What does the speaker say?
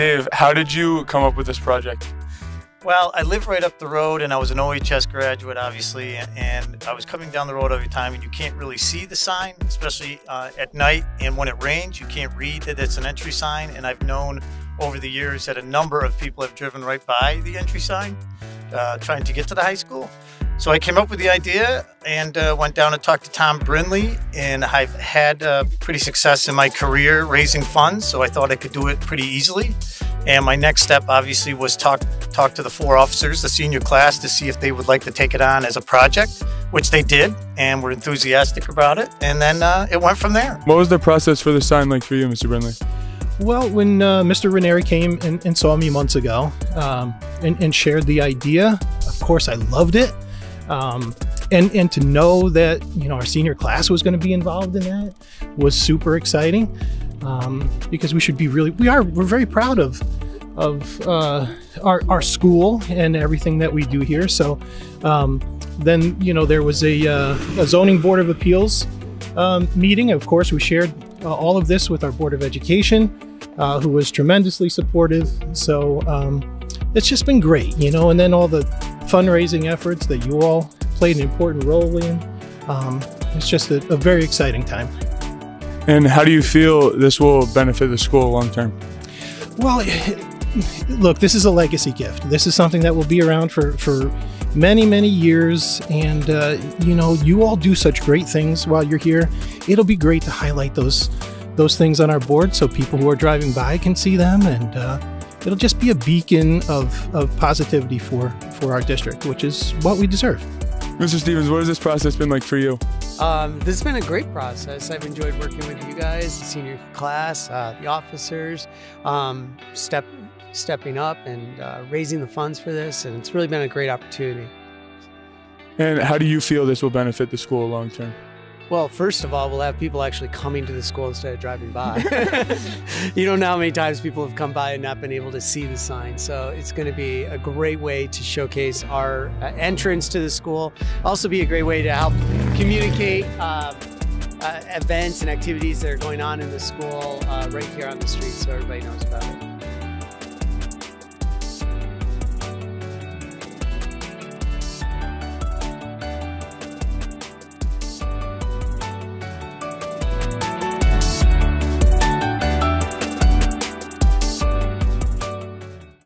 Dave, how did you come up with this project? Well, I live right up the road and I was an OHS graduate, obviously, and I was coming down the road every time and you can't really see the sign, especially uh, at night. And when it rains, you can't read that it's an entry sign. And I've known over the years that a number of people have driven right by the entry sign uh, trying to get to the high school. So I came up with the idea and uh, went down and talked to Tom Brindley. And I've had uh, pretty success in my career raising funds, so I thought I could do it pretty easily. And my next step, obviously, was talk talk to the four officers, the senior class, to see if they would like to take it on as a project, which they did, and were enthusiastic about it. And then uh, it went from there. What was the process for the sign like for you, Mr. Brindley? Well, when uh, Mr. Ranieri came and, and, saw me months ago um, and, and, shared the idea, of course, I loved it. Um, and, and to know that you know our senior class was going to be involved in that was super exciting um, because we should be really we are we're very proud of of uh, our, our school and everything that we do here. So um, then you know there was a, uh, a zoning board of appeals um, meeting. Of course, we shared uh, all of this with our board of education, uh, who was tremendously supportive. So um, it's just been great, you know. And then all the fundraising efforts that you all played an important role in. Um, it's just a, a very exciting time. And how do you feel this will benefit the school long term? Well, look, this is a legacy gift. This is something that will be around for, for many, many years. And, uh, you know, you all do such great things while you're here. It'll be great to highlight those those things on our board so people who are driving by can see them. And uh, it'll just be a beacon of, of positivity for, for our district, which is what we deserve. Mr. Stevens, what has this process been like for you? Um, this has been a great process. I've enjoyed working with you guys, the senior class, uh, the officers, um, step, stepping up and uh, raising the funds for this, and it's really been a great opportunity. And how do you feel this will benefit the school long term? Well, first of all, we'll have people actually coming to the school instead of driving by. you don't know how many times people have come by and not been able to see the sign. So it's going to be a great way to showcase our uh, entrance to the school. Also, be a great way to help communicate. Uh, uh, events and activities that are going on in the school uh, right here on the street so everybody knows about it.